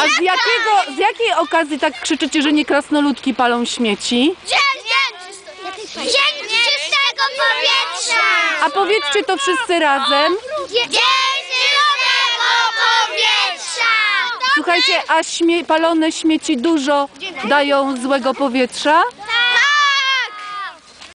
A z, jakiego, z jakiej okazji tak krzyczycie, że nie krasnoludki palą śmieci? Dzień, dzień, dzień czystego powietrza! A powiedzcie to wszyscy razem. Dzień zdrowego powietrza! Słuchajcie, a śmie palone śmieci dużo dają złego powietrza?